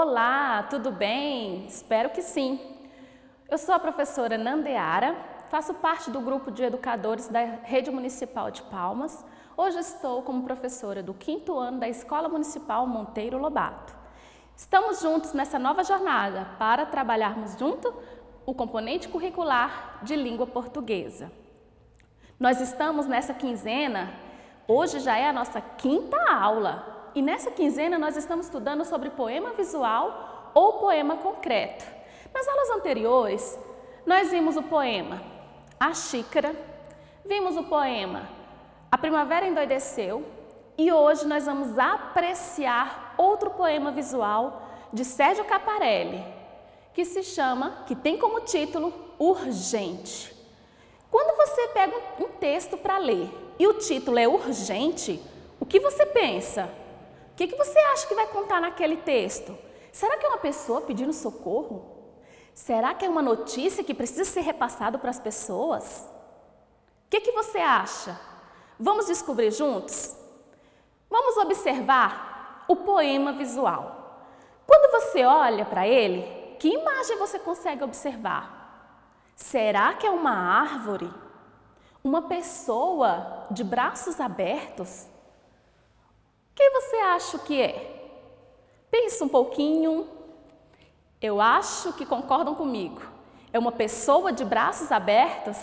Olá, tudo bem? Espero que sim. Eu sou a professora Nandeara, faço parte do grupo de educadores da Rede Municipal de Palmas. Hoje estou como professora do quinto ano da Escola Municipal Monteiro Lobato. Estamos juntos nessa nova jornada para trabalharmos junto o componente curricular de língua portuguesa. Nós estamos nessa quinzena, hoje já é a nossa quinta aula e nessa quinzena nós estamos estudando sobre poema visual ou poema concreto. Nas aulas anteriores, nós vimos o poema A Xícara, vimos o poema A Primavera Endoideceu e hoje nós vamos apreciar outro poema visual de Sérgio Caparelli, que se chama, que tem como título Urgente. Quando você pega um texto para ler e o título é Urgente, o que você pensa? Que, que você acha que vai contar naquele texto? Será que é uma pessoa pedindo socorro? Será que é uma notícia que precisa ser repassada para as pessoas? O que, que você acha? Vamos descobrir juntos? Vamos observar o poema visual. Quando você olha para ele, que imagem você consegue observar? Será que é uma árvore? Uma pessoa de braços abertos? Quem você acha que é? Pensa um pouquinho. Eu acho que concordam comigo. É uma pessoa de braços abertos?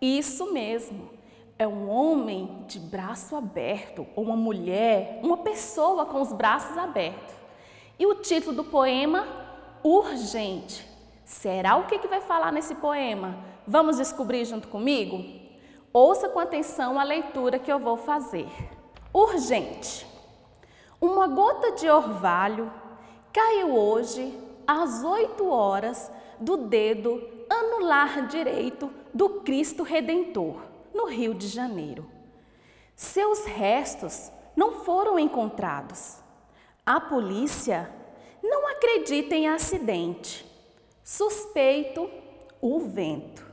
Isso mesmo. É um homem de braço aberto, ou uma mulher, uma pessoa com os braços abertos. E o título do poema, Urgente. Será o que, que vai falar nesse poema? Vamos descobrir junto comigo? Ouça com atenção a leitura que eu vou fazer. Urgente. Uma gota de orvalho caiu hoje às oito horas do dedo anular direito do Cristo Redentor, no Rio de Janeiro. Seus restos não foram encontrados. A polícia não acredita em acidente. Suspeito o vento.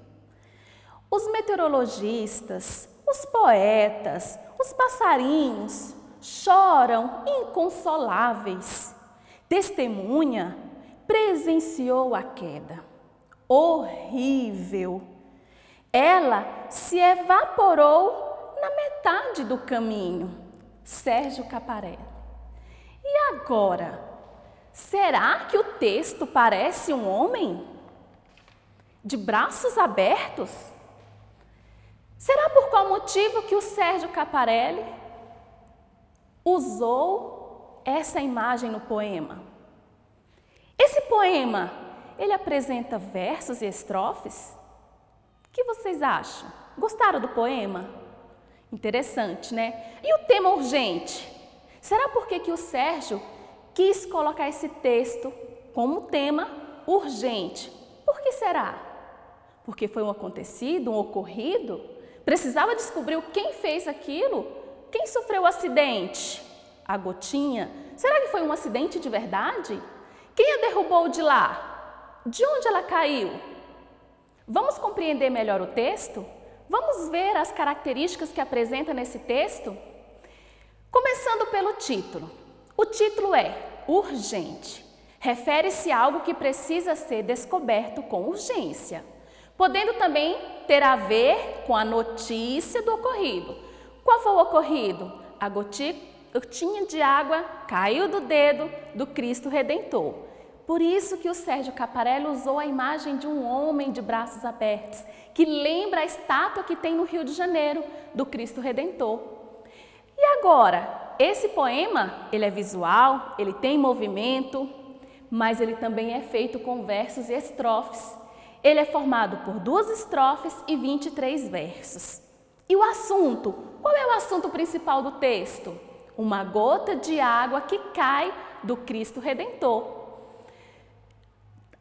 Os meteorologistas, os poetas, os passarinhos choram inconsoláveis. Testemunha presenciou a queda. Horrível. Ela se evaporou na metade do caminho. Sérgio Caparelli. E agora? Será que o texto parece um homem? De braços abertos? Será por qual motivo que o Sérgio Caparelli usou essa imagem no poema? Esse poema, ele apresenta versos e estrofes? O que vocês acham? Gostaram do poema? Interessante, né? E o tema urgente? Será porque que o Sérgio quis colocar esse texto como tema urgente? Por que será? Porque foi um acontecido, um ocorrido? Precisava descobrir quem fez aquilo? Quem sofreu o acidente? A gotinha? Será que foi um acidente de verdade? Quem a derrubou de lá? De onde ela caiu? Vamos compreender melhor o texto? Vamos ver as características que apresenta nesse texto? Começando pelo título. O título é Urgente. Refere-se a algo que precisa ser descoberto com urgência podendo também ter a ver com a notícia do ocorrido. Qual foi o ocorrido? A gotinha de água caiu do dedo do Cristo Redentor. Por isso que o Sérgio Caparelli usou a imagem de um homem de braços abertos, que lembra a estátua que tem no Rio de Janeiro do Cristo Redentor. E agora, esse poema, ele é visual, ele tem movimento, mas ele também é feito com versos e estrofes. Ele é formado por duas estrofes e 23 versos. E o assunto? Qual é o assunto principal do texto? Uma gota de água que cai do Cristo Redentor.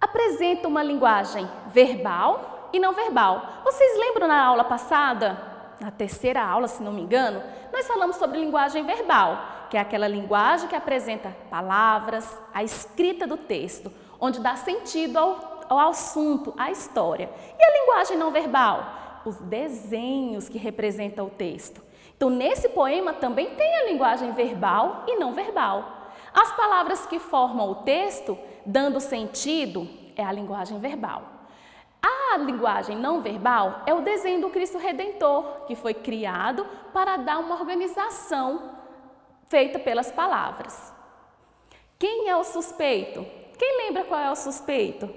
Apresenta uma linguagem verbal e não verbal. Vocês lembram na aula passada, na terceira aula, se não me engano, nós falamos sobre linguagem verbal, que é aquela linguagem que apresenta palavras, a escrita do texto, onde dá sentido ao ao assunto, à história. E a linguagem não verbal? Os desenhos que representam o texto. Então, nesse poema também tem a linguagem verbal e não verbal. As palavras que formam o texto, dando sentido, é a linguagem verbal. A linguagem não verbal é o desenho do Cristo Redentor, que foi criado para dar uma organização feita pelas palavras. Quem é o suspeito? Quem lembra qual é o suspeito?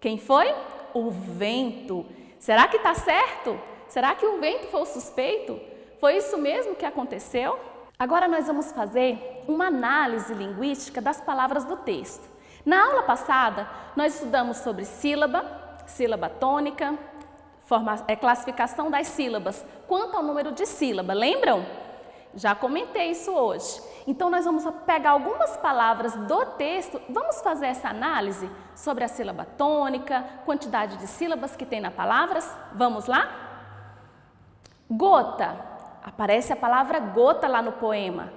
Quem foi? O vento. Será que está certo? Será que o vento foi o suspeito? Foi isso mesmo que aconteceu? Agora nós vamos fazer uma análise linguística das palavras do texto. Na aula passada, nós estudamos sobre sílaba, sílaba tônica, forma, é, classificação das sílabas, quanto ao número de sílaba, lembram? Já comentei isso hoje. Então, nós vamos pegar algumas palavras do texto, vamos fazer essa análise sobre a sílaba tônica, quantidade de sílabas que tem na palavras. Vamos lá? Gota. Aparece a palavra gota lá no poema.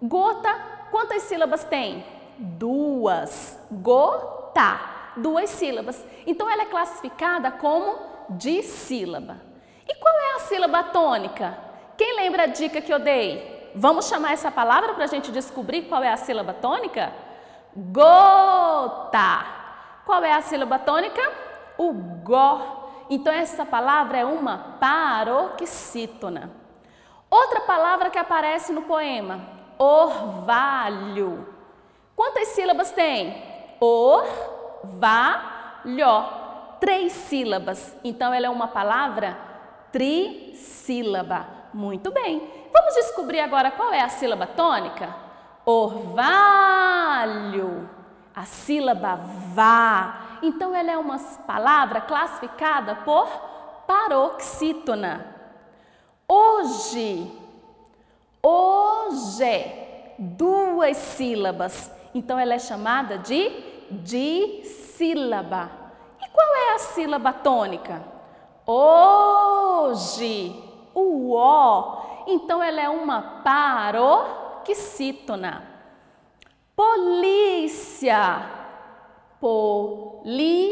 Gota, quantas sílabas tem? Duas. Gota. Duas sílabas. Então, ela é classificada como dissílaba. E qual é a sílaba tônica? Quem lembra a dica que eu dei? Vamos chamar essa palavra para a gente descobrir qual é a sílaba tônica? Gota. Qual é a sílaba tônica? O gó. Então, essa palavra é uma paroxítona. Outra palavra que aparece no poema, orvalho. Quantas sílabas tem? Orvalho. Três sílabas. Então, ela é uma palavra trissílaba. Muito bem. Vamos descobrir agora qual é a sílaba tônica? Orvalho. A sílaba vá. Então, ela é uma palavra classificada por paroxítona. Hoje. Hoje. Duas sílabas. Então, ela é chamada de dissílaba. E qual é a sílaba tônica? Hoje o O. Então, ela é uma paroxítona. Polícia. Polícia.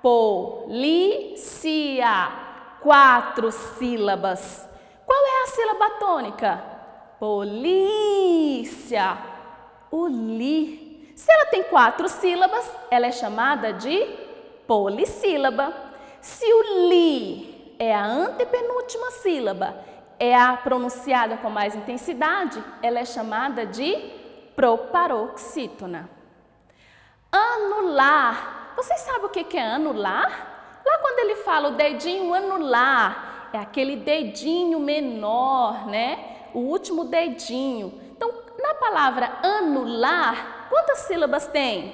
Polícia. Quatro sílabas. Qual é a sílaba tônica? Polícia. O li. Se ela tem quatro sílabas, ela é chamada de polissílaba. Se o li é a antepenúltima sílaba, é a pronunciada com mais intensidade, ela é chamada de proparoxítona. Anular. Vocês sabem o que é anular? Lá quando ele fala o dedinho anular, é aquele dedinho menor, né? O último dedinho. Então, na palavra anular, quantas sílabas tem?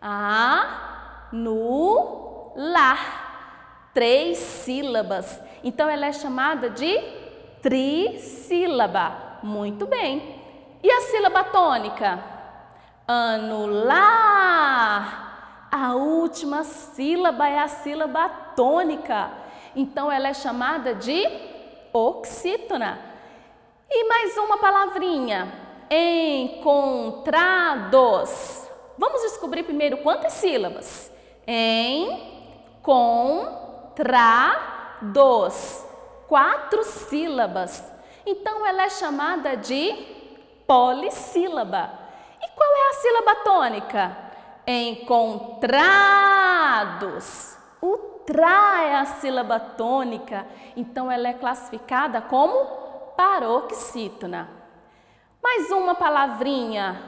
A, nu, lar três sílabas. Então ela é chamada de trissílaba. Muito bem. E a sílaba tônica? Anular. A última sílaba é a sílaba tônica. Então ela é chamada de oxítona. E mais uma palavrinha. Encontrados. Vamos descobrir primeiro quantas sílabas. Em, com, dos Quatro sílabas. Então, ela é chamada de polissílaba. E qual é a sílaba tônica? Encontrados. O tra é a sílaba tônica. Então, ela é classificada como paroxítona. Mais uma palavrinha.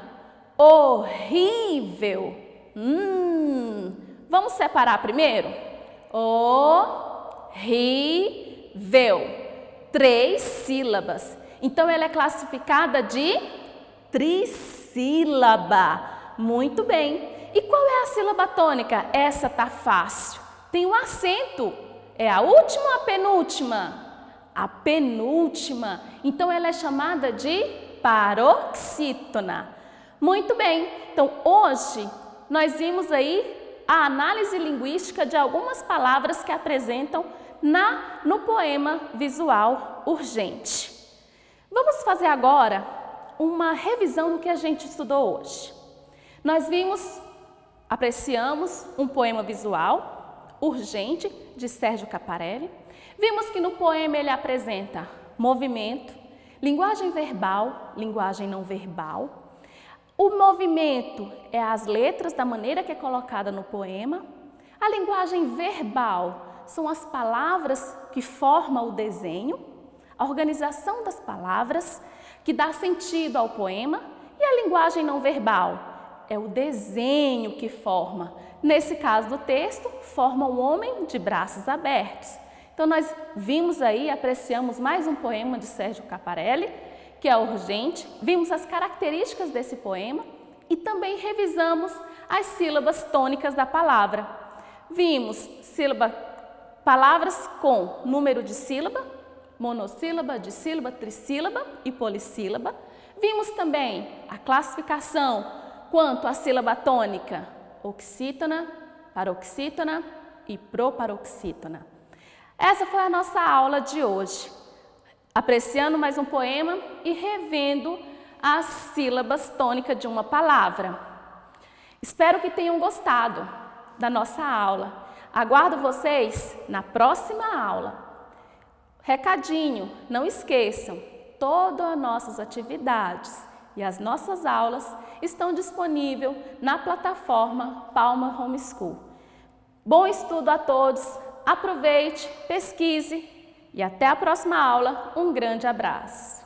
Horrível. Hum, vamos separar primeiro? horrível. Três sílabas. Então, ela é classificada de trissílaba. Muito bem. E qual é a sílaba tônica? Essa tá fácil. Tem um acento. É a última ou a penúltima? A penúltima. Então, ela é chamada de paroxítona. Muito bem. Então, hoje nós vimos aí a análise linguística de algumas palavras que apresentam na, no poema visual urgente. Vamos fazer agora uma revisão do que a gente estudou hoje. Nós vimos, apreciamos um poema visual urgente de Sérgio Caparelli. Vimos que no poema ele apresenta movimento, linguagem verbal, linguagem não verbal. O movimento é as letras da maneira que é colocada no poema. A linguagem verbal são as palavras que formam o desenho, a organização das palavras que dá sentido ao poema e a linguagem não verbal é o desenho que forma. Nesse caso do texto, forma um homem de braços abertos. Então nós vimos aí, apreciamos mais um poema de Sérgio Caparelli, que é urgente, vimos as características desse poema e também revisamos as sílabas tônicas da palavra. Vimos sílaba, palavras com número de sílaba, monossílaba, dissílaba, trissílaba e polissílaba. Vimos também a classificação quanto à sílaba tônica, oxítona, paroxítona e proparoxítona. Essa foi a nossa aula de hoje, apreciando mais um poema e revendo as sílabas tônicas de uma palavra. Espero que tenham gostado da nossa aula. Aguardo vocês na próxima aula. Recadinho, não esqueçam, todas as nossas atividades e as nossas aulas estão disponíveis na plataforma Palma Homeschool. Bom estudo a todos, aproveite, pesquise e até a próxima aula. Um grande abraço!